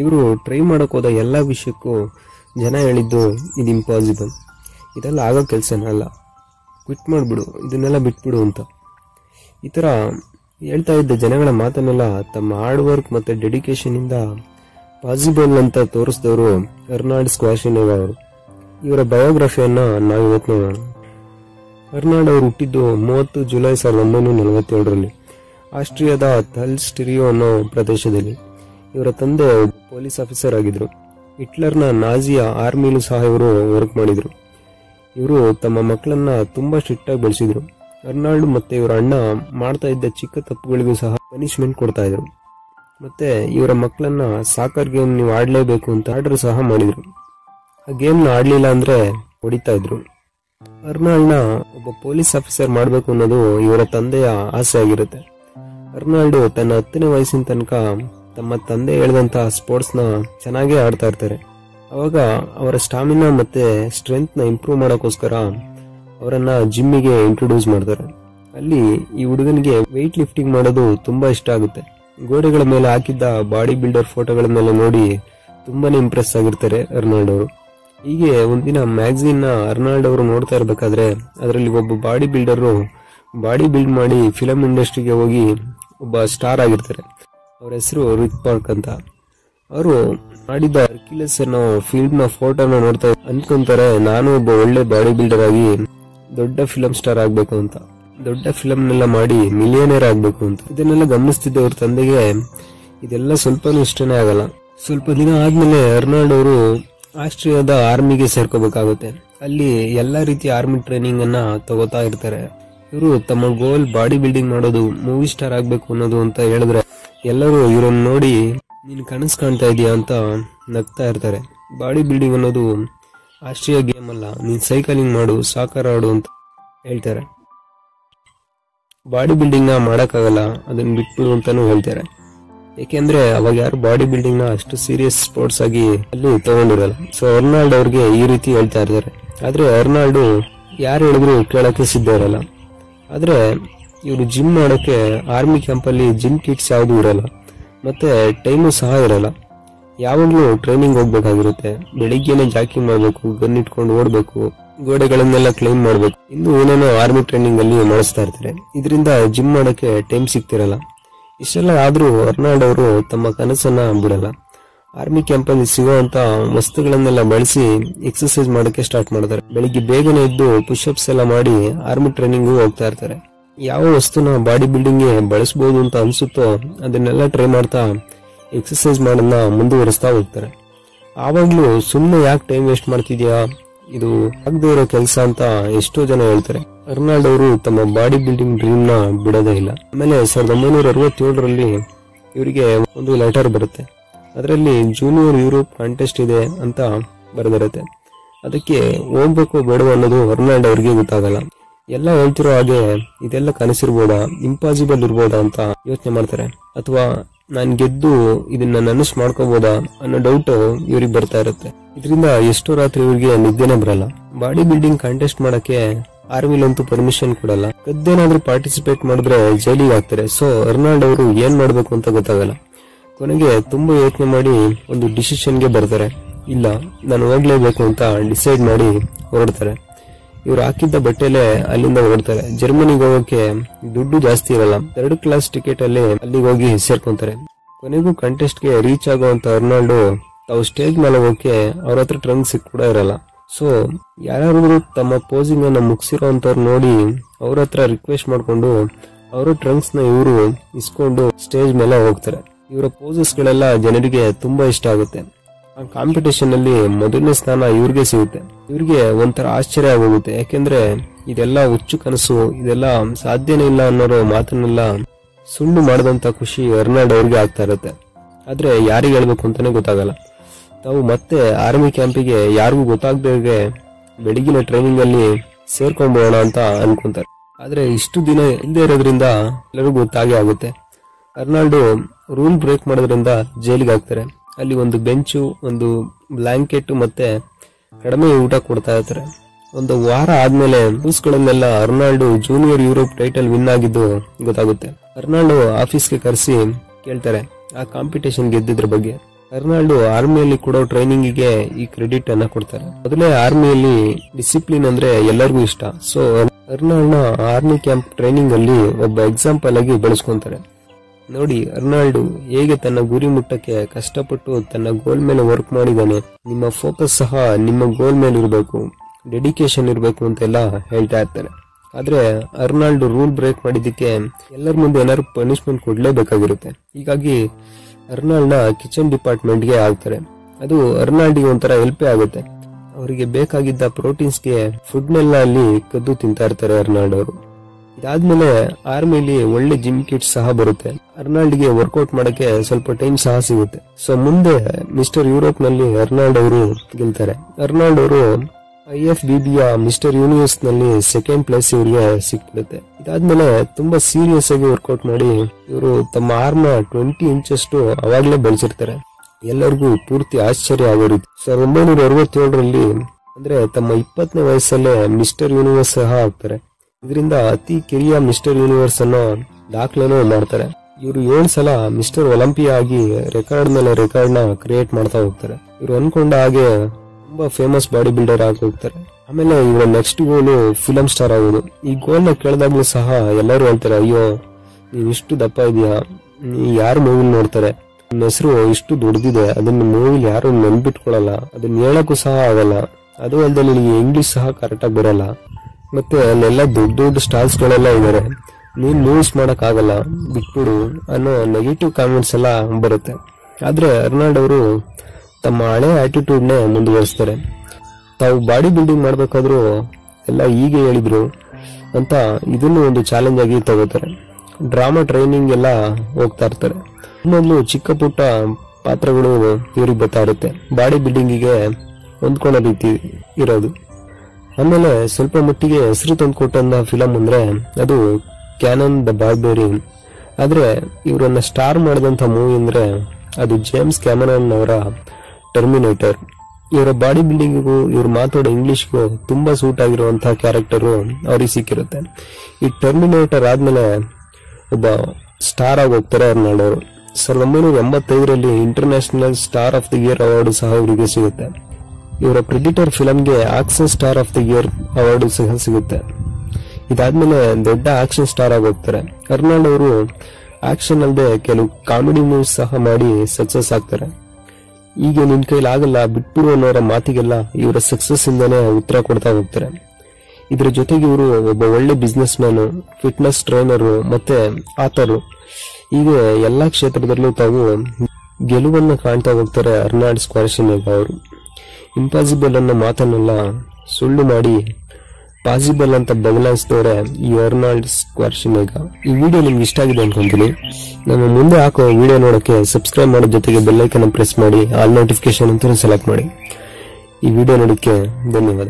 ಇವರು ಟ್ರೈ ಮಾಡೋಕೆ ಹೋದ ಎಲ್ಲ ವಿಷಯಕ್ಕೂ ಜನ ಹೇಳಿದ್ದು ಇದು ಇಂಪಾಸಿಬಲ್ ಇದೆಲ್ಲ ಆಗೋ ಕೆಲಸನೇ ಅಲ್ಲ. ಕ್ವಿಟ್ ಮಾಡಿಬಿಡು, ಇದನ್ನೆಲ್ಲ ಬಿಟ್ಬಿಡು ಅಂತ. ಈ ಥರ ಹೇಳ್ತಾ ಇದ್ದ ಜನಗಳ ಮಾತನ್ನೆಲ್ಲ ತಮ್ಮ ಹಾರ್ಡ್ ವರ್ಕ್ ಮತ್ತು ಡೆಡಿಕೇಶನಿಂದ ಪಾಸಿಬಲ್ ಅಂತ ತೋರಿಸಿದವರು ಅರ್ನಾಲ್ಡ್ ಸ್ಕ್ವಾಶಿನೇಗ ಅವರು. ಇವರ ಬಯೋಗ್ರಫಿಯನ್ನು ನಾವು ಇವತ್ತು ನೋಡೋಣ. ಅರ್ನಾಲ್ಡ್ ಅವರು ಹುಟ್ಟಿದ್ದು ಮೂವತ್ತು ಜುಲೈ ಸಾವಿರದ ಒಂಬೈನೂರ ನಲವತ್ತೇಳರಲ್ಲಿ. ಆಸ್ಟ್ರಿಯಾದ ಥಲ್ಸ್ಟಿರಿಯೋ ಅನ್ನೋ ಪ್ರದೇಶದಲ್ಲಿ. ಇವರ ತಂದೆ ಪೊಲೀಸ್ ಆಫೀಸರ್ ಆಗಿದ್ರು. ಹಿಟ್ಲರ್ನ ನಾಜಿಯ ಆರ್ಮಿಲೂ ಸಹ ಇವರು ವರ್ಕ್ ಮಾಡಿದ್ರು. ಇವರು ತಮ್ಮ ಮಕ್ಕಳನ್ನ ತುಂಬಾ ಸ್ಟ್ರಿಕ್ಟಾಗಿ ಬೆಳೆಸಿದ್ರು. ಅರ್ನಾಲ್ಡ್ ಮತ್ತೆ ಇವರ ಅಣ್ಣ ಮಾಡ್ತಾ ಇದ್ದ ಚಿಕ್ಕ ತಪ್ಪುಗಳಿಗೂ ಸಹ ಪನಿಷ್ಮೆಂಟ್ ಕೊಡ್ತಾ ಇದ್ರು. ಮತ್ತೆ ಇವರ ಮಕ್ಕಳನ್ನ ಸಾಕರ್ ಗೇಮ್ ನೀವು ಆಡಲೇಬೇಕು ಅಂತ ಆರ್ಡರ್ ಸಹ ಮಾಡಿದ್ರು. ಆ ಗೇಮ್ನ ಆಡಲಿಲ್ಲ ಅಂದ್ರೆ ಹೊಡಿತಾ ಇದ್ರು. ಅರ್ನಾಲ್ಡ್ನ ಒಬ್ಬ ಪೊಲೀಸ್ ಆಫೀಸರ್ ಮಾಡಬೇಕು ಅನ್ನೋದು ಇವರ ತಂದೆಯ ಆಸೆ ಆಗಿರುತ್ತೆ. ಅರ್ನಾಲ್ಡ್ ತನ್ನ ಹತ್ತನೇ ವಯಸ್ಸಿನ ತನಕ ತಮ್ಮ ತಂದೆ ಹೇಳಿದಂತಹ ಸ್ಪೋರ್ಟ್ಸ್ನ ಚೆನ್ನಾಗಿ ಆಡ್ತಾ ಇರ್ತಾರೆ. ಅವಾಗ ಅವರ ಸ್ಟಾಮಿನಾ ಮತ್ತೆ ನ ಇಂಪ್ರೂವ್ ಮಾಡೋಕ್ಕೋಸ್ಕರ ಅವರನ್ನ ಜಿಮ್ಮಿಗೆ ಇಂಟ್ರೊಡ್ಯೂಸ್ ಮಾಡ್ತಾರೆ. ಅಲ್ಲಿ ಈ ಹುಡುಗನಿಗೆ ವೆಯ್ಟ್ ಲಿಫ್ಟಿಂಗ್ ಮಾಡೋದು ತುಂಬಾ ಇಷ್ಟ ಆಗುತ್ತೆ. ಗೋಡೆಗಳ ಮೇಲೆ ಹಾಕಿದ್ದ ಬಾಡಿ ಬಿಲ್ಡರ್ ಫೋಟೋಗಳನ್ನೆಲ್ಲ ನೋಡಿ ತುಂಬಾನೇ ಇಂಪ್ರೆಸ್ ಆಗಿರ್ತಾರೆ ಅರ್ನಾಲ್ಡ್ ಅವರು. ಹೀಗೆ ಒಂದಿನ ಮ್ಯಾಗ್ಝಿನ್ನ ಅರ್ನಾಲ್ಡ್ ಅವರು ನೋಡ್ತಾ ಇರ್ಬೇಕಾದ್ರೆ ಅದರಲ್ಲಿ ಒಬ್ಬ ಬಾಡಿ ಬಿಲ್ಡರ್ ಬಾಡಿ ಬಿಲ್ಡ್ ಮಾಡಿ ಫಿಲಂ ಇಂಡಸ್ಟ್ರಿಗೆ ಹೋಗಿ ಒಬ್ಬ ಸ್ಟಾರ್ ಆಗಿರ್ತಾರೆ. ಅವ್ರ ಹೆಸರು ರಿತ್ ಪಾರ್ಕ್ ಅಂತ. ಅವರು ಮಾಡಿದ ಅರ್ಕಿಲಸ್ ಅನ್ನೋ ಫೀಲ್ಡ್ನ ಫೋಟೋನ ನೋಡ್ತಾ ಅನ್ಕೊಂತಾರೆ, ನಾನು ಒಬ್ಬ ಒಳ್ಳೆ ಬಾಡಿ ಬಿಲ್ಡರ್ ಆಗಿ ದೊಡ್ಡ ಫಿಲಂ ಸ್ಟಾರ್ ಆಗ್ಬೇಕು ಅಂತ. ದೊಡ್ಡ ಫಿಲಂ ನೆಲ್ಲ ಮಾಡಿ ಮಿಲಿಯನೇರ್ ಆಗ್ಬೇಕು ಅಂತ. ಇದನ್ನೆಲ್ಲ ಗಮನಿಸ್ತಿದ್ದ ಅವ್ರ ತಂದೆಗೆ, ಇದೆಲ್ಲ ಸ್ವಲ್ಪನೂ ಇಷ್ಟನೇ ಆಗಲ್ಲ. ಸ್ವಲ್ಪ ದಿನ ಆದ್ಮೇಲೆ ಅರ್ನಾಲ್ಡ್ ಅವರು ಆಸ್ಟ್ರಿಯಾದ ಆರ್ಮಿಗೆ ಸೇರ್ಕೋಬೇಕಾಗುತ್ತೆ. ಅಲ್ಲಿ ಎಲ್ಲಾ ರೀತಿಯ ಆರ್ಮಿ ಟ್ರೈನಿಂಗ್ ಅನ್ನ ತಗೋತಾ ಇರ್ತಾರೆ. ಇವರು ತಮ್ಮ ಗೋಲ್ ಬಾಡಿ ಬಿಲ್ಡಿಂಗ್ ಮಾಡೋದು ಮೂವಿ ಸ್ಟಾರ್ ಆಗ್ಬೇಕು ಅನ್ನೋದು ಅಂತ ಹೇಳಿದ್ರೆ, ಎಲ್ಲರೂ ಇವರನ್ನ ನೋಡಿ, ನೀನು ಕನಸು ಕಾಣ್ತಾ ಇದೀಯಾ? ಅಂತ ನಗ್ತಾ ಇರ್ತಾರೆ. ಬಾಡಿ ಬಿಲ್ಡಿಂಗ್ ಅನ್ನೋದು ಆಶ್ರಯ ಗೇಮ್ ಅಲ್ಲ, ನೀನ್ ಸೈಕಲಿಂಗ್ ಮಾಡು ಸಾಕರ್ ಆಡು ಅಂತ ಹೇಳ್ತಾರೆ. ಬಾಡಿ ಬಿಲ್ಡಿಂಗ್ನ ಮಾಡಕ್ಕಾಗಲ್ಲ, ಅದನ್ನ ಬಿಟ್ಬಿಡು ಅಂತಾನು ಹೇಳ್ತಾರೆ. ಯಾಕೆಂದ್ರೆ ಅವಾಗ ಯಾರು ಬಾಡಿ ಬಿಲ್ಡಿಂಗ್ನ ಅಷ್ಟು ಸೀರಿಯಸ್ ಸ್ಪೋರ್ಟ್ಸ್ ಆಗಿ ಅಲ್ಲಿ ತಗೊಂಡಿರಲ್ಲ. ಸೊ ಅರ್ನಾಲ್ಡ್ ಅವ್ರಿಗೆ ಈ ರೀತಿ ಹೇಳ್ತಾ ಇರ್ತಾರೆ. ಆದ್ರೆ, ಅರ್ನಾಲ್ಡ್ ಯಾರು ಹೇಳಿದ್ರು ಕೇಳಕ್ಕೆ ಸಿದ್ಧ ಇರಲ್ಲ. ಆದ್ರೆ ಇವರು ಜಿಮ್ ಮಾಡೋಕ್ಕೆ ಆರ್ಮಿ ಕ್ಯಾಂಪಲ್ಲಿ ಜಿಮ್ ಕಿಟ್ಸ್ ಯಾವುದೂ ಇರಲ್ಲ. ಮತ್ತೆ ಟೈಮು ಸಹ ಇರಲ್ಲ. ಯಾವಾಗಲೂ ಟ್ರೈನಿಂಗ್ ಹೋಗ್ಬೇಕಾಗಿರುತ್ತೆ. ಬೆಳಿಗ್ಗೆನೆ ಜಾಕಿಂಗ್ ಮಾಡಬೇಕು ಗನ್ ಇಟ್ಕೊಂಡು ಓಡಬೇಕು, ಗೋಡೆಗಳನ್ನೆಲ್ಲ ಕ್ಲೈಮ್ ಮಾಡಬೇಕು. ಇನ್ನು ಏನೇನೋ ಆರ್ಮಿ ಟ್ರೈನಿಂಗ್ ಅಲ್ಲಿ ಇರ್ತಾರೆ. ಇದರಿಂದ ಜಿಮ್ ಮಾಡೋಕ್ಕೆ ಟೈಮ್ ಸಿಗ್ತಿರಲ್ಲ. ಇಷ್ಟೆಲ್ಲ ಆದರೂ ಹೊರ್ನಾಡವರು ತಮ್ಮ ಕನಸನ್ನ ಬಿಡಲ್ಲ. ಆರ್ಮಿ ಕ್ಯಾಂಪ್ ಅಲ್ಲಿ ಸಿಗುವಂತ ವಸ್ತುಗಳನ್ನೆಲ್ಲ ಬಳಸಿ ಎಕ್ಸರ್ಸೈಸ್ ಮಾಡಕ್ಕೆ ಸ್ಟಾರ್ಟ್ ಮಾಡ್ತಾರೆ ಬೆಳಿಗ್ಗೆ ಬೇಗನೆ ಎದ್ದು ಪುಷಪ್ಸ್ ಎಲ್ಲ ಮಾಡಿ ಆರ್ಮಿ ಟ್ರೈನಿಂಗ್ ಹೋಗ್ತಾ ಇರ್ತಾರೆ. ಯಾವ ವಸ್ತುನ ಬಾಡಿ ಬಿಲ್ಡಿಂಗ್ಗೆ ಬಳಸಬಹುದು ಅಂತ ಅನ್ಸುತ್ತೋ ಅದನ್ನೆಲ್ಲ ಟ್ರೈ ಮಾಡ್ತಾ ಎಕ್ಸರ್ಸೈಸ್ ಮಾಡೋದನ್ನ ಮುಂದುವರಿಸ್ತಾ ಹೋಗ್ತಾರೆ. ಆವಾಗ್ಲೂ ಸುಮ್ಮನೆ ಯಾಕೆ ಟೈಮ್ ವೇಸ್ಟ್ ಮಾಡ್ತಿದ್ಯಾ? ಇದು ಆಗದೆ ಇರೋ ಕೆಲಸ ಅಂತ ಎಷ್ಟೋ ಜನ ಹೇಳ್ತಾರೆ. ಅರ್ನಾಲ್ಡ್ ಅವರು ತಮ್ಮ ಬಾಡಿ ಬಿಲ್ಡಿಂಗ್ ಡ್ರೀಮ್ನ ಬಿಡೋದೇ ಇಲ್ಲ. ಆಮೇಲೆ ಸಾವಿರದ ಒಂಬೈನೂರ ಅರವತ್ತೇಳರಲ್ಲಿ ಇವರಿಗೆ ಒಂದು ಲೆಟರ್ ಬರುತ್ತೆ. ಅದರಲ್ಲಿ ಜೂನಿಯರ್ ಯುರೋಪ್ ಕಾಂಟೆಸ್ಟ್ ಇದೆ ಅಂತ ಬರೆದಿರುತ್ತೆ. ಅದಕ್ಕೆ ಹೋಗ್ಬೇಕು ಬೇಡ ಅನ್ನೋದು ಅರ್ನಾಲ್ಡ್ ಅವ್ರಿಗೆ ಗೊತ್ತಾಗಲ್ಲ. ಎಲ್ಲ ಹೇಳ್ತಿರೋ ಹಾಗೆ ಇದೆಲ್ಲ ಕನಸಿರ್ಬೋದಾ ಇಂಪಾಸಿಬಲ್ ಇರ್ಬೋದಾ ಅಂತ ಯೋಚನೆ ಮಾಡ್ತಾರೆ. ಅಥವಾ ನಾನ್ ಗೆದ್ದು ಇದನ್ನ ನನಸ್ ಮಾಡ್ಕೋಬೋದಾ ಅನ್ನೋ ಡೌಟ್ ಇವ್ರಿಗೆ ಬರ್ತಾ ಇರುತ್ತೆ. ಇದರಿಂದ ಎಷ್ಟೋ ರಾತ್ರಿ ಇವ್ರಿಗೆ ನಿದ್ದೆನೆ ಬರಲ್ಲ. ಬಾಡಿ ಬಿಲ್ಡಿಂಗ್ ಕಾಂಟೆಸ್ಟ್ ಮಾಡಕ್ಕೆ ಆರ್ಮಿಲಂತೂ ಪರ್ಮಿಷನ್ ಕೊಡಲ್ಲ. ಗದ್ದೇನಾದ್ರೂ ಪಾರ್ಟಿಸಿಪೇಟ್ ಮಾಡಿದ್ರೆ ಜೈಲಿಗೆ ಹಾಕ್ತಾರೆ. ಸೊ ಅರ್ನಾಲ್ಡ್ ಅವರು ಏನ್ ಮಾಡ್ಬೇಕು ಅಂತ ಗೊತ್ತಾಗಲ್ಲ. ಕೊನೆಗೆ ತುಂಬಾ ಯೋಚನೆ ಮಾಡಿ ಒಂದು ಡಿಸಿಷನ್ಗೆ ಬರ್ತಾರೆ. ಇಲ್ಲ, ನಾನು ಹೋಗ್ಲೇಬೇಕು ಅಂತ ಡಿಸೈಡ್ ಮಾಡಿ ಹೊರಡ್ತಾರೆ. ಇವ್ರು ಹಾಕಿದ್ದ ಬಟ್ಟೆಲೆ ಅಲ್ಲಿಂದ ಹೊರಡ್ತಾರೆ. ಜರ್ಮನಿಗೆ ಹೋಗೋಕೆ ದುಡ್ಡು ಜಾಸ್ತಿ ಇರಲ್ಲ. ಎರಡು ಕ್ಲಾಸ್ ಟಿಕೆಟ್ ಅಲ್ಲಿ ಅಲ್ಲಿಗೆ ಹೋಗಿ ಸೇರ್ಕೊಂತಾರೆ. ಕೊನೆಗೂ ಕಂಟೆಸ್ಟ್ಗೆ ರೀಚ್ ಆಗುವಂತ ರೊನಾಲ್ಡೋ, ತಾವು ಸ್ಟೇಜ್ ಮೇಲೆ ಹೋಗಕ್ಕೆ ಅವ್ರ ಹತ್ರ ಟ್ರಂಕ್ಸ್ ಕೂಡ ಇರಲ್ಲ. ಸೊ ಯಾರಾದ್ರೂ ತಮ್ಮ ಪೋಸಿಂಗ್ ಅನ್ನ ಮುಗಿಸಿರೋ ಅಂತವ್ರು ನೋಡಿ ಅವ್ರ ಹತ್ರ ರಿಕ್ವೆಸ್ಟ್ ಮಾಡ್ಕೊಂಡು ಅವರು ಟ್ರಂಕ್ಸ್ನ ಇವರು ಇಸ್ಕೊಂಡು ಸ್ಟೇಜ್ ಮೇಲೆ ಹೋಗ್ತಾರೆ. ಇವರ ಪೋಸಸ್ಗಳೆಲ್ಲ ಜನರಿಗೆ ತುಂಬಾ ಇಷ್ಟ ಆಗುತ್ತೆ. ಆ ಕಾಂಪಿಟೇಷನ್ ಅಲ್ಲಿ ಮೊದಲನೇ ಸ್ಥಾನ ಇವ್ರಿಗೆ ಸಿಗುತ್ತೆ. ಇವ್ರಿಗೆ ಒಂಥರ ಆಶ್ಚರ್ಯ ಆಗೋಗುತ್ತೆ. ಯಾಕೆಂದ್ರೆ ಇದೆಲ್ಲ ಹುಚ್ಚು ಕನಸು, ಇದೆಲ್ಲ ಸಾಧ್ಯನೇ ಇಲ್ಲ ಅನ್ನೋರು ಮಾತನ್ನೆಲ್ಲ ಸುಳ್ಳು ಮಾಡಿದಂತ ಖುಷಿ ಅರ್ನಾಲ್ಡ್ ಅವ್ರಿಗೆ ಆಗ್ತಾ ಇರುತ್ತೆ. ಆದ್ರೆ ಯಾರಿಗೆ ಹೇಳ್ಬೇಕು ಅಂತಾನೆ ಗೊತ್ತಾಗಲ್ಲ. ತಾವು ಮತ್ತೆ ಆರ್ಮಿ ಕ್ಯಾಂಪಿಗೆ ಯಾರಿಗೂ ಗೊತ್ತಾಗದೆ ಬೆಳಗಿನ ಟ್ರೈನಿಂಗ್ ಅಲ್ಲಿ ಸೇರ್ಕೊಂಡ್ಬೋಣ ಅಂತ ಅನ್ಕೊಂತಾರೆ. ಆದ್ರೆ ಇಷ್ಟು ದಿನ ಇಲ್ಲದೆ ಇರೋದ್ರಿಂದ ಎಲ್ಲರಿಗೂ ಗೊತ್ತಾಗೇ ಆಗುತ್ತೆ. ಅರ್ನಾಲ್ಡು ರೂಲ್ ಬ್ರೇಕ್ ಮಾಡೋದ್ರಿಂದ ಜೈಲಿಗೆ ಹಾಕ್ತಾರೆ. ಅಲ್ಲಿ ಒಂದು ಬೆಂಚು, ಒಂದು ಬ್ಲಾಂಕೆಟ್ ಮತ್ತೆ ಕಡಿಮೆ ಊಟ ಕೊಡ್ತಾ ಇರ್ತಾರೆ. ಒಂದು ವಾರ ಆದ್ಮೇಲೆ ರೂಲ್ಸ್ಗಳನ್ನೆಲ್ಲ Arnold junior Europe title win ಆಗಿದ್ದು ಗೊತ್ತಾಗುತ್ತೆ. ಅರ್ನಾಲ್ಡು ಆಫೀಸ್ಗೆ ಕರೆಸಿ ಕೇಳ್ತಾರೆ ಆ ಕಾಂಪಿಟೇಷನ್ ಗೆದ್ದಿದ್ರ ಬಗ್ಗೆ. ಅರ್ನಾಲ್ಡು ಆರ್ಮಿಯಲ್ಲಿ ಕೊಡೋ ಟ್ರೈನಿಂಗಿಗೆ ಈ ಕ್ರೆಡಿಟ್ ಅನ್ನ ಕೊಡ್ತಾರೆ. ಮೊದಲೇ ಆರ್ಮಿಯಲ್ಲಿ ಡಿಸಿಪ್ಲಿನ್ ಅಂದ್ರೆ ಎಲ್ಲರಿಗೂ ಇಷ್ಟ. ಸೊ ಅರ್ನಾಲ್ಡ್ನ ಆರ್ಮಿ ಕ್ಯಾಂಪ್ ಟ್ರೈನಿಂಗ್ ಅಲ್ಲಿ ಒಬ್ಬ ಎಕ್ಸಾಂಪಲ್ ಆಗಿ ಬೆಳೆಸ್ಕೊಂತಾರೆ. ನೋಡಿ, ಅರ್ನಾಲ್ಡು ಹೇಗೆ ತನ್ನ ಗುರಿ ಮುಟ್ಟಕ್ಕೆ ಕಷ್ಟಪಟ್ಟು ತನ್ನ ಗೋಲ್ ಮೇಲೆ ವರ್ಕ್ ಮಾಡಿದಾನೆ. ನಿಮ್ಮ ಫೋಕಸ್ ಸಹ ನಿಮ್ಮ ಗೋಲ್ ಮೇಲೆ ಇರಬೇಕು ಡೆಡಿಕೇಶನ್ ಇರಬೇಕು ಅಂತೆಲ್ಲ ಹೇಳ್ತಾ ಇರ್ತಾರೆ ಆದ್ರೆ ಅರ್ನಾಲ್ಡ್ ರೂಲ್ ಬ್ರೇಕ್ ಮಾಡಿದ್ದಕ್ಕೆ ಎಲ್ಲರ ಮುಂದೆ ಏನಾದ್ರು ಪನಿಷ್ಮೆಂಟ್ ಕೊಡ್ಲೇಬೇಕಾಗಿರುತ್ತೆ. ಹೀಗಾಗಿ ಅರ್ನಾಲ್ಡ್ನ ಕಿಚನ್ ಡಿಪಾರ್ಟ್ಮೆಂಟ್ಗೆ ಆಗ್ತಾರೆ. ಅದು ಅರ್ನಾಲ್ಡ್ಗೆ ಒಂಥರ ಹೆಲ್ಪೇ ಆಗುತ್ತೆ. ಅವರಿಗೆ ಬೇಕಾಗಿದ್ದ ಪ್ರೋಟೀನ್ಸ್ಗೆ ಫುಡ್ನೆಲ್ಲ ಅಲ್ಲಿ ಕದ್ದು ತಿಂತಾ ಇರ್ತಾರೆ ಅರ್ನಾಲ್ಡ್ ಅವರು. ಇದಾದ್ಮೇಲೆ ಆರ್ಮಿಲಿ ಒಳ್ಳೆ ಜಿಮ್ ಕಿಟ್ ಸಹ ಬರುತ್ತೆ. ಅರ್ನಾಲ್ಡ್ಗೆ ವರ್ಕೌಟ್ ಮಾಡಕ್ಕೆ ಸ್ವಲ್ಪ ಟೈಮ್ ಸಹ ಸಿಗುತ್ತೆ. ಸೊ ಮುಂದೆ ಮಿಸ್ಟರ್ ಯುರೋಪ್ನಲ್ಲಿ ಅರ್ನಾಲ್ಡ್ ಅವರು ಗೆಲ್ತಾರೆ. ಅರ್ನಾಲ್ಡ್ ಅವರು ಐ ಎಫ್ ಬಿಬಿಯ ಮಿಸ್ಟರ್ ಯೂನಿವರ್ಸ್ನಲ್ಲಿ ಸೆಕೆಂಡ್ ಪ್ಲೇಸ್ ಇವರಿಗೆ ಸಿಕ್ಬಿಡುತ್ತೆ. ಇದಾದ್ಮೇಲೆ ತುಂಬಾ ಸೀರಿಯಸ್ ಆಗಿ ವರ್ಕೌಟ್ ಮಾಡಿ ಇವರು ತಮ್ಮ ಆರ್ಮ್ ಟ್ವೆಂಟಿ ಇಂಚಷ್ಟು ಅವಾಗ್ಲೇ ಬೆಳೆಸಿರ್ತಾರೆ. ಎಲ್ಲರಿಗೂ ಪೂರ್ತಿ ಆಶ್ಚರ್ಯ ಆಗೋರಿ ಸಾವಿರದ ಒಂಬೈನೂರ ಅರವತ್ತೇಳರಲ್ಲಿ ಅಂದ್ರೆ ತಮ್ಮ ಇಪ್ಪತ್ತನೇ ವಯಸ್ಸಲ್ಲೇ ಮಿಸ್ಟರ್ ಯೂನಿವರ್ಸ್ ಸಹ ಆಗ್ತಾರೆ. ಇದರಿಂದ ಅತಿ ಕಿರಿಯ ಮಿಸ್ಟರ್ ಯೂನಿವರ್ಸ್ ಅನ್ನೋ ದಾಖಲೆನೂ ಮಾಡ್ತಾರೆ. ಇವರು ಏಳು ಸಲ ಮಿಸ್ಟರ್ ಒಲಿಂಪಿಯಾ ಆಗಿ ರೆಕಾರ್ಡ್ ಮೇಲೆ ರೆಕಾರ್ಡ್ನ ಕ್ರಿಯೇಟ್ ಮಾಡ್ತಾ ಹೋಗ್ತಾರೆ. ಇವರು ಅನ್ಕೊಂಡ ಹಾಗೆ ತುಂಬಾ ಫೇಮಸ್ ಬಾಡಿ ಬಿಲ್ಡರ್ ಆಗಿ ಹೋಗ್ತಾರೆ. ಆಮೇಲೆ ಇವರ ನೆಕ್ಸ್ಟ್ ಗೋಲು ಫಿಲಂ ಸ್ಟಾರ್ ಆಗೋದು. ಈ ಗೋಲ್ನ ಕೇಳಿದಾಗ್ಲೂ ಸಹ ಎಲ್ಲರೂ ಹೇಳ್ತಾರೆ, ಅಯ್ಯೋ ನೀನ್ ಇಷ್ಟು ದಪ್ಪ ಇದೆಯಾ ನೀ ಯಾರು ಮೂವಿ ನೋಡ್ತಾರೆ? ನಿಮ್ಮ ಹೆಸರು ಇಷ್ಟು ದೊಡ್ಡದಿದೆ ಅದನ್ನ ಮೂವಿಲ್ ಯಾರು ನೆನ್ಪಿಟ್ಕೊಳಲ್ಲ. ಅದನ್ನ ಹೇಳಕ್ಕೂ ಸಹ ಆಗಲ್ಲ. ಅದು ಅಲ್ಲದೆ ನಿನಗೆ ಇಂಗ್ಲಿಷ್ ಸಹ ಕರೆಕ್ಟ್ ಆಗಿ ಬರಲ್ಲ. ಮತ್ತೆ ಅಲ್ಲೆಲ್ಲ ದೊಡ್ಡ ದೊಡ್ಡ ಸ್ಟಾರ್ಸ್ ಗಳೆಲ್ಲ ಇದಾರೆ. ನೀನ್ ಲೂಸ್ ಮಾಡಕ್ ಆಗಲ್ಲ ಬಿಟ್ಬಿಡು ಅನ್ನೋ ನೆಗೆಟಿವ್ ಕಾಮೆಂಟ್ಸ್ ಎಲ್ಲ ಬರುತ್ತೆ. ಆದ್ರೆ ಅರ್ನಾಲ್ಡ್ ಅವರು ತಮ್ಮ ಹಳೆ ಆಟಿಟ್ಯೂಡ್ ನೇ ಮುಂದುವರಿಸ್ತಾರೆ. ತಾವು ಬಾಡಿ ಬಿಲ್ಡಿಂಗ್ ಮಾಡಬೇಕಾದ್ರೂ ಎಲ್ಲ ಹೀಗೆ ಹೇಳಿದ್ರು ಅಂತ ಇದನ್ನು ಒಂದು ಚಾಲೆಂಜ್ ಆಗಿ ತಗೋತಾರೆ. ಡ್ರಾಮಾ ಟ್ರೈನಿಂಗ್ ಎಲ್ಲ ಹೋಗ್ತಾ ಇರ್ತಾರೆ. ಮೊದಲು ಚಿಕ್ಕ ಪುಟ್ಟ ಪಾತ್ರಗಳು ಇವ್ರಿಗೆ ಬರ್ತಾ ಇರುತ್ತೆ. ಬಾಡಿ ಬಿಲ್ಡಿಂಗಿಗೆ ಹೊಂದ್ಕೊಳ್ಳೋ ರೀತಿ ಇರೋದು. ಆಮೇಲೆ ಸ್ವಲ್ಪ ಮಟ್ಟಿಗೆ ಹೆಸರು ತಂದುಕೊಟ್ಟಂತ ಫಿಲಮ್ ಅಂದ್ರೆ ಅದು ಕ್ಯಾನನ್ ದ ಬಾರ್ಬೇರಿಯನ್ ಆದ್ರೆ ಇವರನ್ನ ಸ್ಟಾರ್ ಮಾಡಿದಂತ ಮೂವಿ ಅಂದ್ರೆ ಅದು ಜೇಮ್ಸ್ ಕ್ಯಾಮರನ್ ಅವರ ಟರ್ಮಿನೇಟರ್ ಇವರ ಬಾಡಿ ಬಿಲ್ಡಿಂಗಿಗೂ ಇವ್ರು ಮಾತಾಡೋ ಇಂಗ್ಲಿಷ್ಗೂ ತುಂಬಾ ಸೂಟ್ ಆಗಿರುವಂತಹ ಕ್ಯಾರೆಕ್ಟರು ಅವ್ರಿಗೆ ಸಿಕ್ಕಿರುತ್ತೆ. ಈ ಟರ್ಮಿನೇಟರ್ ಆದ್ಮೇಲೆ ಒಬ್ಬ ಸ್ಟಾರ್ ಆಗಿ ಹೋಗ್ತಾರೆ ಅವ್ರ ಅವರು. ಸಾವಿರದ ಒಂಬೈನೂರ ಎಂಬತ್ತೈದರಲ್ಲಿ international star of the year award ಸಹ ಇವರಿಗೆ ಸಿಗುತ್ತೆ. ಇವರ Predator ಫಿಲಂಗೆ action star of the year award ಸಹ ಸಿಗುತ್ತೆ. ಇದಾದ್ಮೇಲೆ ದೊಡ್ಡ ಆಕ್ಷನ್ ಸ್ಟಾರ್ ಆಗಿ ಹೋಗ್ತಾರೆ ಕರ್ನಾಡ್ ಅವರು ಆಕ್ಷನ್ ಅಲ್ಲದೆ ಕೆಲವು ಕಾಮಿಡಿ ಮೂವೀಸ್ ಸಹ ಮಾಡಿ ಸಕ್ಸಸ್ ಆಗ್ತಾರೆ. ಈಗ ನಿನ್ ಕೈಲಿ ಆಗಲ್ಲ ಬಿಟ್ಬಿಡು ಅನ್ನೋರ ಮಾತಿಗೆಲ್ಲ ಇವರ ಸಕ್ಸಸ್ ಇಂದನೇ ಉತ್ತರ ಕೊಡ್ತಾ ಹೋಗ್ತಾರೆ. ಇದರ ಜೊತೆಗೆ ಇವರು ಒಬ್ಬ ಒಳ್ಳೆ ಬಿಸ್ನೆಸ್ ಮ್ಯಾನ್ ಫಿಟ್ನೆಸ್ ಟ್ರೈನರು ಮತ್ತೆ ಆತರು ಹೀಗೆ ಎಲ್ಲಾ ಕ್ಷೇತ್ರದಲ್ಲೂ ತಾವು ಗೆಲುವನ್ನು ಕಾಣ್ತಾ ಹೋಗ್ತಾರೆ ಅರ್ನಾಡ್ ಸ್ಕ್ವಾರ್ಶಿನೇಗ ಅವರು. ಇಂಪಾಸಿಬಲ್ ಅನ್ನೋ ಮಾತನ್ನೆಲ್ಲ ಸುಳ್ಳು ಮಾಡಿ ಪಾಸಿಬಲ್ ಅಂತ ಬದಲಾಯಿಸಿದವರೆ ಈ ಅರ್ನಾಲ್ಡ್ ಸ್ಕ್ವಾರ್ಶಿನೇಗ. ಈ ವಿಡಿಯೋ ನಿಮ್ಗೆ ಇಷ್ಟ ಆಗಿದೆ ಅನ್ಕೊಂತೀನಿ. ನಾನು ಮುಂದೆ ಹಾಕೋ ವಿಡಿಯೋ ನೋಡೋಕ್ಕೆ ಸಬ್ಸ್ಕ್ರೈಬ್ ಮಾಡೋ ಜೊತೆಗೆ ಬೆಲ್ಲೈಕನ್ ಪ್ರೆಸ್ ಮಾಡಿ ಆಲ್ ನೋಟಿಫಿಕೇಶನ್ ಅಂತ ಸೆಲೆಕ್ಟ್ ಮಾಡಿ. ಈ ವಿಡಿಯೋ ನೋಡೋಕ್ಕೆ ಧನ್ಯವಾದ.